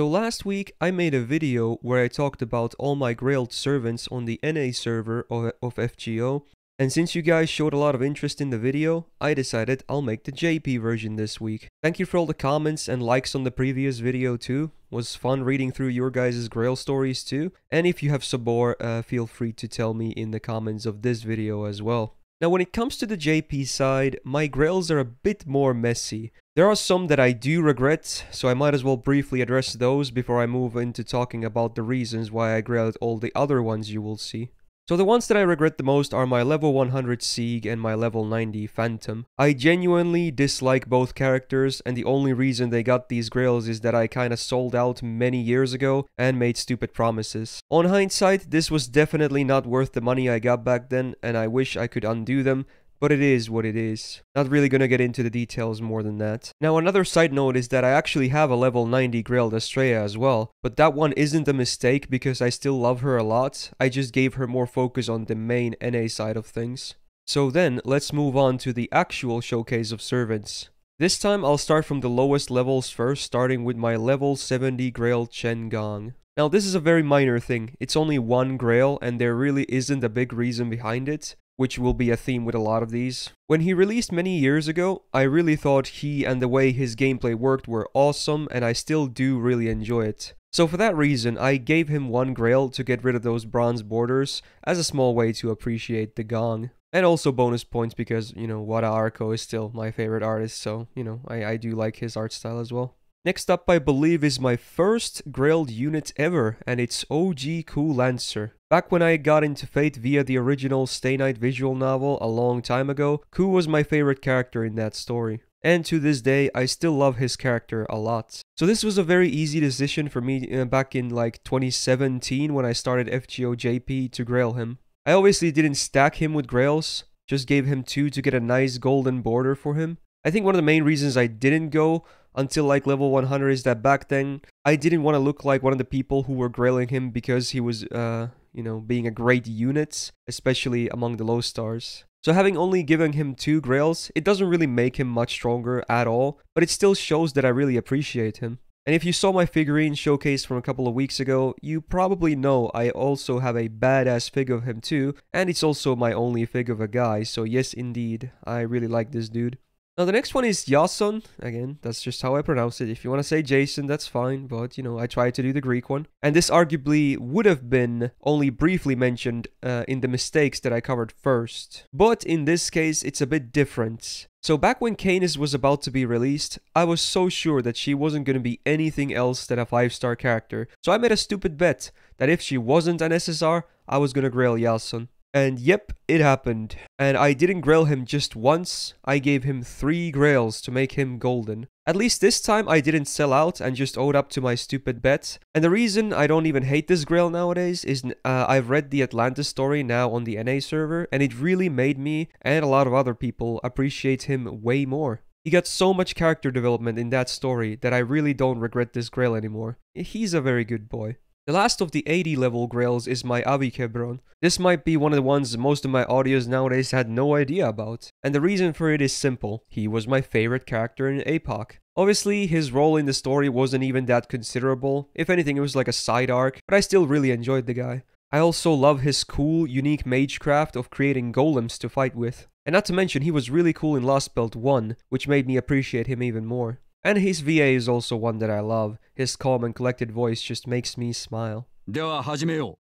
So last week I made a video where I talked about all my grailed servants on the NA server of, of FGO and since you guys showed a lot of interest in the video, I decided I'll make the JP version this week. Thank you for all the comments and likes on the previous video too. Was fun reading through your guys' Grail stories too. And if you have Sabor, uh, feel free to tell me in the comments of this video as well. Now when it comes to the JP side, my grails are a bit more messy. There are some that I do regret, so I might as well briefly address those before I move into talking about the reasons why I grailed all the other ones you will see. So the ones that I regret the most are my level 100 Sieg and my level 90 Phantom. I genuinely dislike both characters and the only reason they got these grails is that I kinda sold out many years ago and made stupid promises. On hindsight, this was definitely not worth the money I got back then and I wish I could undo them, but it is what it is. Not really gonna get into the details more than that. Now another side note is that I actually have a level 90 Grailed Astraea as well, but that one isn't a mistake because I still love her a lot, I just gave her more focus on the main NA side of things. So then, let's move on to the actual showcase of servants. This time I'll start from the lowest levels first, starting with my level 70 Grail Chen Gong. Now this is a very minor thing, it's only one grail and there really isn't a big reason behind it, which will be a theme with a lot of these. When he released many years ago, I really thought he and the way his gameplay worked were awesome and I still do really enjoy it. So for that reason, I gave him one grail to get rid of those bronze borders as a small way to appreciate the gong. And also bonus points because, you know, Wada Arco is still my favorite artist, so, you know, I, I do like his art style as well. Next up, I believe, is my first Grailed unit ever, and it's OG Cu Lancer. Back when I got into Fate via the original Stay Night visual novel a long time ago, Cu was my favorite character in that story. And to this day, I still love his character a lot. So this was a very easy decision for me uh, back in like 2017 when I started FGO JP to grail him. I obviously didn't stack him with grails, just gave him two to get a nice golden border for him. I think one of the main reasons I didn't go until like level 100 is that back then I didn't want to look like one of the people who were grailing him because he was, uh, you know, being a great unit, especially among the low stars. So having only given him two grails, it doesn't really make him much stronger at all, but it still shows that I really appreciate him. And if you saw my figurine showcase from a couple of weeks ago, you probably know I also have a badass fig of him too, and it's also my only fig of a guy, so yes indeed, I really like this dude. Now the next one is Iason. Again, that's just how I pronounce it. If you want to say Jason, that's fine, but you know, I tried to do the Greek one. And this arguably would have been only briefly mentioned uh, in the mistakes that I covered first. But in this case, it's a bit different. So back when Caenis was about to be released, I was so sure that she wasn't going to be anything else than a 5-star character. So I made a stupid bet that if she wasn't an SSR, I was going to grail Jason. And yep, it happened. And I didn't grail him just once, I gave him three grails to make him golden. At least this time I didn't sell out and just owed up to my stupid bet. And the reason I don't even hate this grail nowadays is uh, I've read the Atlantis story now on the NA server and it really made me and a lot of other people appreciate him way more. He got so much character development in that story that I really don't regret this grail anymore. He's a very good boy. The last of the 80 level grails is my Avicebron. This might be one of the ones most of my audios nowadays had no idea about. And the reason for it is simple. He was my favorite character in APOC. Obviously, his role in the story wasn't even that considerable. If anything, it was like a side arc, but I still really enjoyed the guy. I also love his cool, unique magecraft of creating golems to fight with. And not to mention, he was really cool in Lost Belt 1, which made me appreciate him even more. And his VA is also one that I love. His calm and collected voice just makes me smile.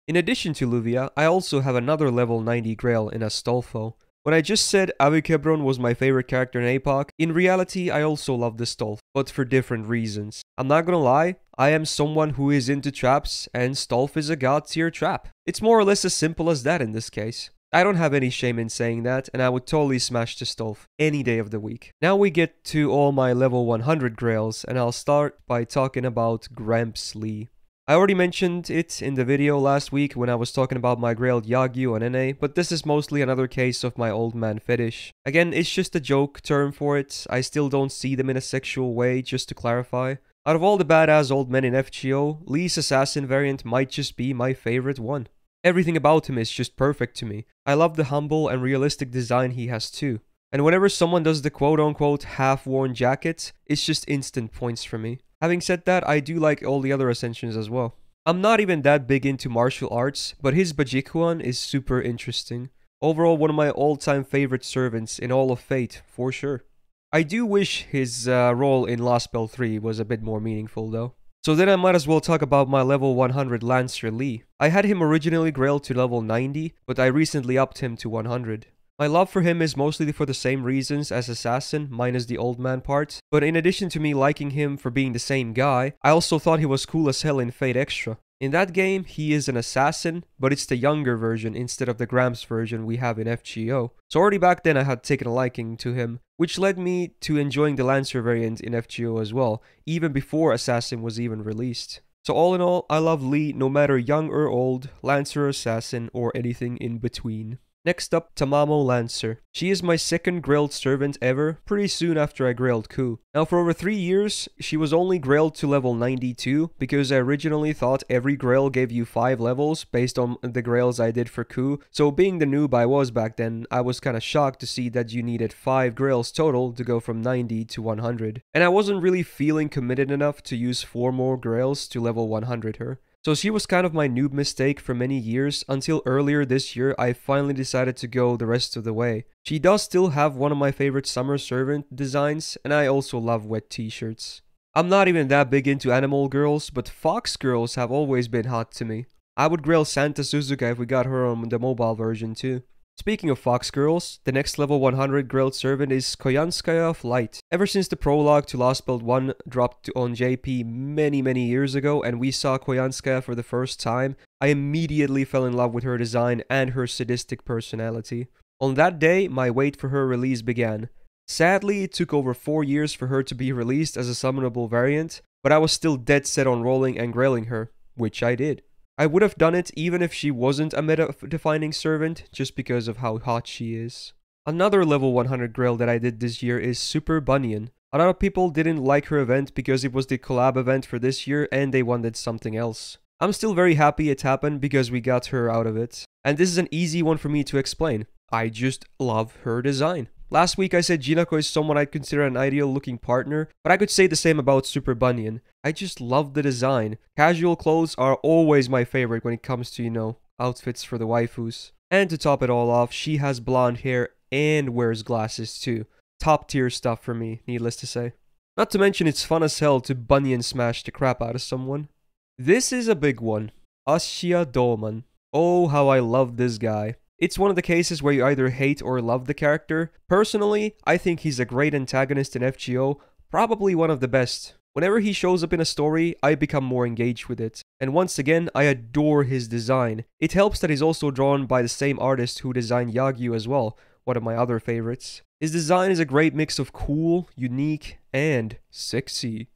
In addition to Luvia, I also have another level 90 Grail in Astolfo. When I just said Avicebron was my favorite character in APOC, in reality I also love the Stolf, but for different reasons. I'm not gonna lie, I am someone who is into traps, and Stolf is a god tier trap. It's more or less as simple as that in this case. I don't have any shame in saying that, and I would totally smash the Stolf any day of the week. Now we get to all my level 100 grails, and I'll start by talking about Gramps Li. I already mentioned it in the video last week when I was talking about my grailed Yagyu on NA, but this is mostly another case of my old man fetish. Again, it's just a joke term for it, I still don't see them in a sexual way, just to clarify. Out of all the badass old men in FGO, Li's assassin variant might just be my favorite one. Everything about him is just perfect to me. I love the humble and realistic design he has too. And whenever someone does the quote unquote half worn jacket, it's just instant points for me. Having said that, I do like all the other ascensions as well. I'm not even that big into martial arts, but his Bajiquan is super interesting. Overall, one of my all-time favorite servants in all of Fate, for sure. I do wish his uh, role in Lost Belt 3 was a bit more meaningful though. So then I might as well talk about my level 100 Lancer Li. I had him originally grailed to level 90, but I recently upped him to 100. My love for him is mostly for the same reasons as Assassin, minus the old man part, but in addition to me liking him for being the same guy, I also thought he was cool as hell in Fate Extra. In that game, he is an assassin, but it's the younger version instead of the Gramps version we have in FGO. So already back then I had taken a liking to him, which led me to enjoying the Lancer variant in FGO as well, even before Assassin was even released. So all in all, I love Li no matter young or old, Lancer Assassin, or anything in between. Next up, Tamamo Lancer. She is my second grailed servant ever, pretty soon after I grailed Cu. Now for over 3 years, she was only grailed to level 92, because I originally thought every grail gave you 5 levels based on the grails I did for Cu, so being the noob I was back then, I was kinda shocked to see that you needed 5 grails total to go from 90 to 100. And I wasn't really feeling committed enough to use 4 more grails to level 100 her. So she was kind of my noob mistake for many years until earlier this year I finally decided to go the rest of the way. She does still have one of my favorite summer servant designs and I also love wet t-shirts. I'm not even that big into animal girls, but fox girls have always been hot to me. I would grail Santa Suzuka if we got her on the mobile version too. Speaking of Fox Girls, the next level 100 grailed servant is Koyanskaya of Light. Ever since the prologue to Lost Belt 1 dropped on JP many many years ago and we saw Koyanskaya for the first time, I immediately fell in love with her design and her sadistic personality. On that day, my wait for her release began. Sadly, it took over 4 years for her to be released as a summonable variant, but I was still dead set on rolling and grailing her, which I did. I would have done it even if she wasn't a meta-defining servant, just because of how hot she is. Another level 100 grail that I did this year is Super Bunyan. A lot of people didn't like her event because it was the collab event for this year and they wanted something else. I'm still very happy it happened because we got her out of it. And this is an easy one for me to explain. I just love her design. Last week I said Jinako is someone I'd consider an ideal looking partner, but I could say the same about Super Bunyan. I just love the design. Casual clothes are always my favorite when it comes to, you know, outfits for the waifus. And to top it all off, she has blonde hair and wears glasses too. Top tier stuff for me, needless to say. Not to mention it's fun as hell to Bunyan smash the crap out of someone. This is a big one. Ashiya Douman. Oh, how I love this guy. It's one of the cases where you either hate or love the character. Personally, I think he's a great antagonist in FGO, probably one of the best. Whenever he shows up in a story, I become more engaged with it. And once again, I adore his design. It helps that he's also drawn by the same artist who designed Yagyu as well, one of my other favorites. His design is a great mix of cool, unique, and sexy.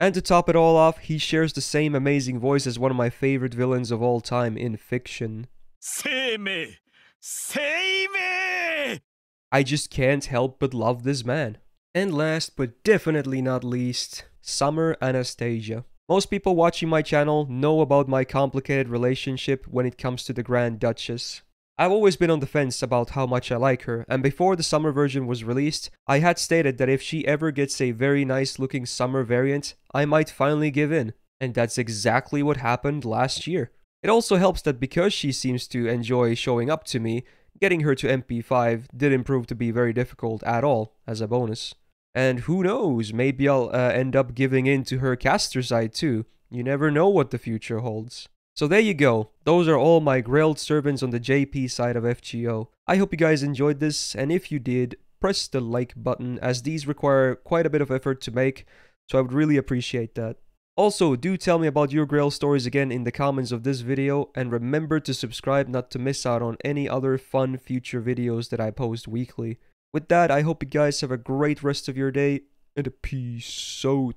And to top it all off, he shares the same amazing voice as one of my favorite villains of all time in fiction. Seimei! Save me! I just can't help but love this man. And last but definitely not least, Summer Anastasia. Most people watching my channel know about my complicated relationship when it comes to the Grand Duchess. I've always been on the fence about how much I like her, and before the summer version was released, I had stated that if she ever gets a very nice looking summer variant, I might finally give in. And that's exactly what happened last year. It also helps that because she seems to enjoy showing up to me, getting her to NP5 didn't prove to be very difficult at all as a bonus. And who knows, maybe I'll uh, end up giving in to her caster side too. You never know what the future holds. So there you go. Those are all my grailed servants on the JP side of FGO. I hope you guys enjoyed this, and if you did, press the like button as these require quite a bit of effort to make, so I would really appreciate that. Also, do tell me about your Grail stories again in the comments of this video and remember to subscribe not to miss out on any other fun future videos that I post weekly. With that, I hope you guys have a great rest of your day and a peace out.